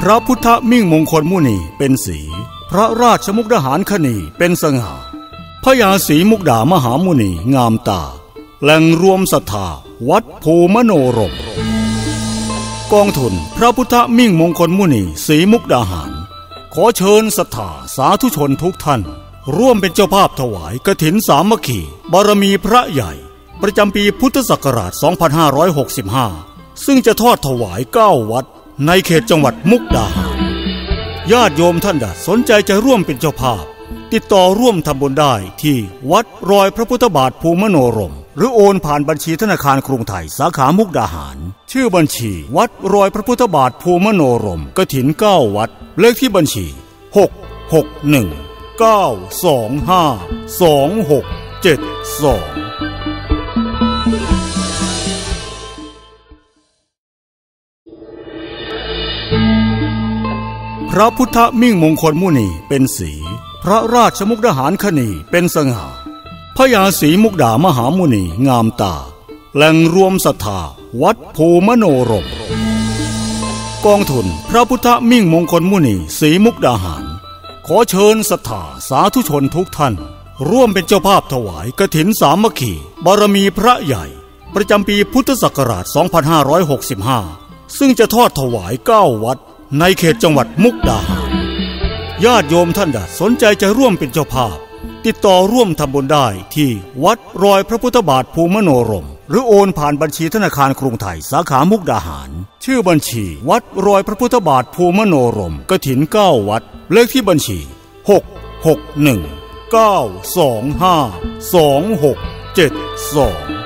พระพุทธมิ่งมงคลมุนีเป็นสี พระราชมุกดาหารคณีเป็นสง่าพระยาศรีมุกดามหามุนีงามตา แหล่งรวมศรัทธาวัดภูมโนรม กองทุนพระพุทธมิ่งมงคลมุนีสีมุกดาหาร ขอเชิญศรัทธาสาธุชนทุกท่าน ร่วมเป็นเจ้าภาพถวายกฐินสามัคคีบารมีพระใหญ่ ประจำปีพุทธศักราช 2565 ซึ่งจะทอดถวาย9วัด ในเขตจังหวัดมุกดาหาร ญาติโยมท่านใดสนใจจะร่วมเป็นเจ้าภาพ ติดต่อร่วมทำบุญได้ที่วัดรอยพระพุทธบาทภูมิโนรม หรือโอนผ่านบัญชีธนาคารกรุงไทยสาขามุกดาหาร ชื่อบัญชี วัดรอยพระพุทธบาทภูมิโนรมกถินเก้าวัด เลขที่บัญชี 6 6 1 9 2 5 2 6 7 2 พระพุทธมิ่งมงคลมุนีเป็นสี พระราชมุกดาหารคณีเป็นสง่าพระยาศรีมุกดามหามุนีงามตา แหล่งรวมศรัทธาวัดภูมโนรม กองทุนพระพุทธมิ่งมงคลมุนีสีมุกดาหาร ขอเชิญศรัทธาสาธุชนทุกท่าน ร่วมเป็นเจ้าภาพถวายกฐินสามัคคีบารมีพระใหญ่ ประจำปีพุทธศักราช 2565 ซึ่งจะทอดถวาย 9 วัด ในเขตจังหวัดมุกดาหารญาติโยมท่านใดสนใจจะร่วมเป็นเจ้าภาพ ติดต่อร่วมทำบุญได้ที่วัดรอยพระพุทธบาทภูมิโนรม หรือโอนผ่านบัญชีธนาคารกรุงไทยสาขามุกดาหาร ชื่อบัญชี วัดรอยพระพุทธบาทภูมิโนรมกระถินเก้าวัด เลขที่บัญชี 6 6 1 9 2 5 2 6 7 2